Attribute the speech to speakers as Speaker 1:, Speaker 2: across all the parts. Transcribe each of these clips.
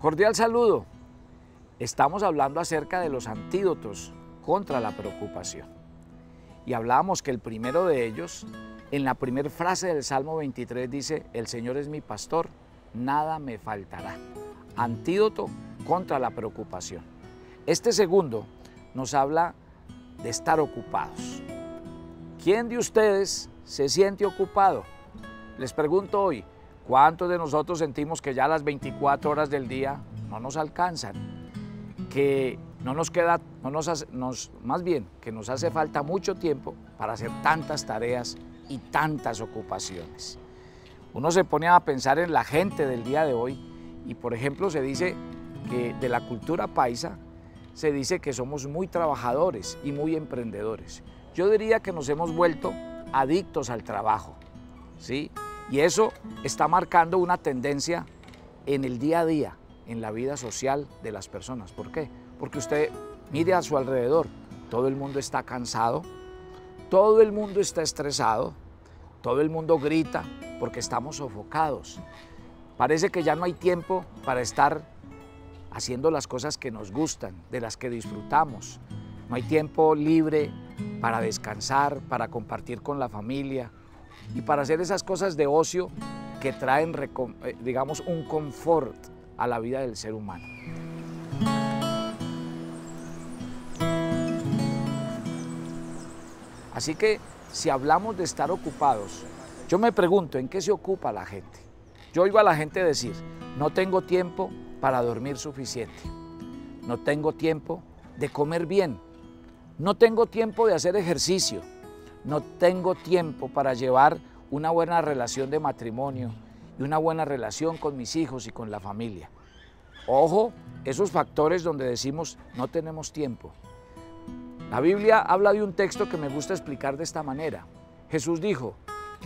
Speaker 1: Cordial saludo. Estamos hablando acerca de los antídotos contra la preocupación. Y hablábamos que el primero de ellos, en la primera frase del Salmo 23 dice, el Señor es mi pastor, nada me faltará. Antídoto contra la preocupación. Este segundo nos habla de estar ocupados. ¿Quién de ustedes se siente ocupado? Les pregunto hoy, ¿cuántos de nosotros sentimos que ya las 24 horas del día no nos alcanzan? Que no nos queda, no nos, más bien, que nos hace falta mucho tiempo para hacer tantas tareas y tantas ocupaciones. Uno se pone a pensar en la gente del día de hoy y, por ejemplo, se dice que de la cultura paisa, se dice que somos muy trabajadores y muy emprendedores. Yo diría que nos hemos vuelto adictos al trabajo, ¿sí? Y eso está marcando una tendencia en el día a día, en la vida social de las personas. ¿Por qué? Porque usted mire a su alrededor, todo el mundo está cansado, todo el mundo está estresado, todo el mundo grita porque estamos sofocados. Parece que ya no hay tiempo para estar haciendo las cosas que nos gustan, de las que disfrutamos. No hay tiempo libre para descansar, para compartir con la familia y para hacer esas cosas de ocio que traen, eh, digamos, un confort a la vida del ser humano. Así que si hablamos de estar ocupados, yo me pregunto, ¿en qué se ocupa la gente? Yo oigo a la gente decir, no tengo tiempo para dormir suficiente. No tengo tiempo de comer bien. No tengo tiempo de hacer ejercicio. No tengo tiempo para llevar una buena relación de matrimonio y una buena relación con mis hijos y con la familia. Ojo, esos factores donde decimos no tenemos tiempo. La Biblia habla de un texto que me gusta explicar de esta manera. Jesús dijo,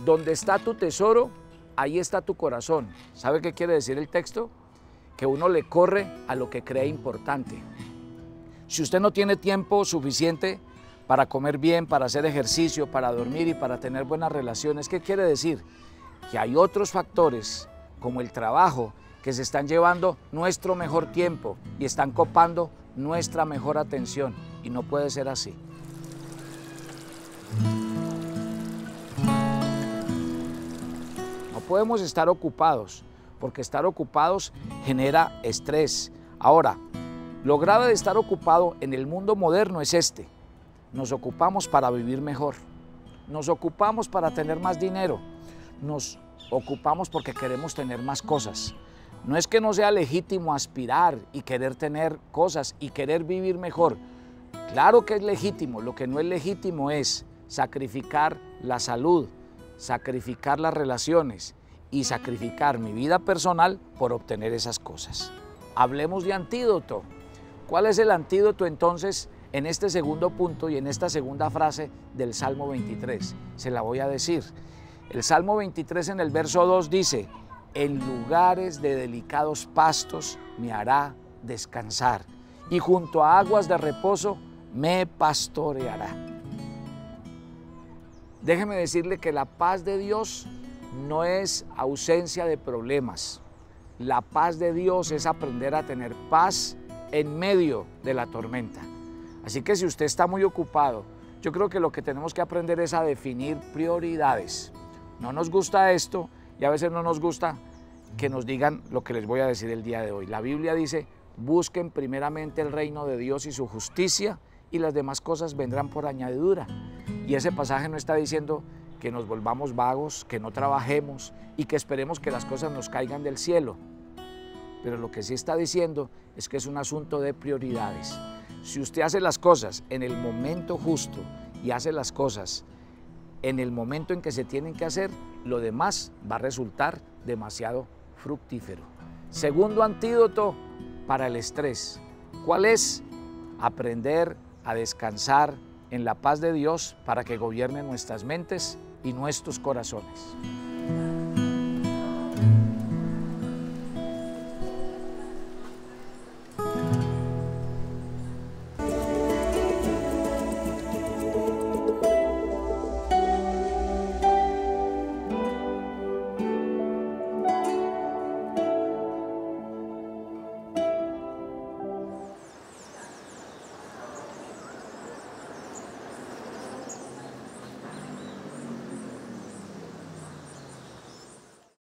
Speaker 1: donde está tu tesoro, ahí está tu corazón. ¿Sabe qué quiere decir el texto? que uno le corre a lo que cree importante. Si usted no tiene tiempo suficiente para comer bien, para hacer ejercicio, para dormir y para tener buenas relaciones, ¿qué quiere decir? Que hay otros factores como el trabajo que se están llevando nuestro mejor tiempo y están copando nuestra mejor atención y no puede ser así. No podemos estar ocupados porque estar ocupados genera estrés. Ahora, lo grave de estar ocupado en el mundo moderno es este. Nos ocupamos para vivir mejor. Nos ocupamos para tener más dinero. Nos ocupamos porque queremos tener más cosas. No es que no sea legítimo aspirar y querer tener cosas y querer vivir mejor. Claro que es legítimo. Lo que no es legítimo es sacrificar la salud, sacrificar las relaciones y sacrificar mi vida personal por obtener esas cosas. Hablemos de antídoto. ¿Cuál es el antídoto entonces en este segundo punto y en esta segunda frase del Salmo 23? Se la voy a decir. El Salmo 23 en el verso 2 dice, en lugares de delicados pastos me hará descansar y junto a aguas de reposo me pastoreará. Déjeme decirle que la paz de Dios no es ausencia de problemas. La paz de Dios es aprender a tener paz en medio de la tormenta. Así que si usted está muy ocupado, yo creo que lo que tenemos que aprender es a definir prioridades. No nos gusta esto y a veces no nos gusta que nos digan lo que les voy a decir el día de hoy. La Biblia dice, busquen primeramente el reino de Dios y su justicia y las demás cosas vendrán por añadidura. Y ese pasaje no está diciendo que nos volvamos vagos, que no trabajemos y que esperemos que las cosas nos caigan del cielo. Pero lo que sí está diciendo es que es un asunto de prioridades. Si usted hace las cosas en el momento justo y hace las cosas en el momento en que se tienen que hacer, lo demás va a resultar demasiado fructífero. Segundo antídoto para el estrés. ¿Cuál es? Aprender a descansar en la paz de Dios para que gobierne nuestras mentes y nuestros corazones.